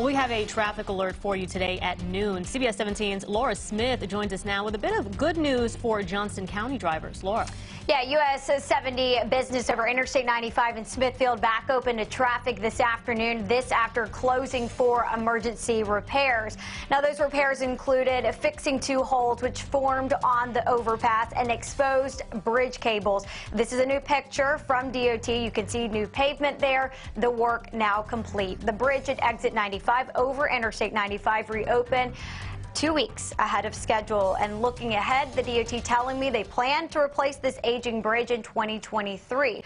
Well, we have a traffic alert for you today at noon. CBS 17's Laura Smith joins us now with a bit of good news for Johnston County drivers. Laura. Yeah, US 70 business over Interstate 95 in Smithfield back open to traffic this afternoon. This after closing for emergency repairs. Now, those repairs included fixing two holes which formed on the overpass and exposed bridge cables. This is a new picture from DOT. You can see new pavement there. The work now complete. The bridge at exit 95 over Interstate 95 reopened two weeks ahead of schedule. And looking ahead, the DOT telling me they plan to replace this aging bridge in 2023.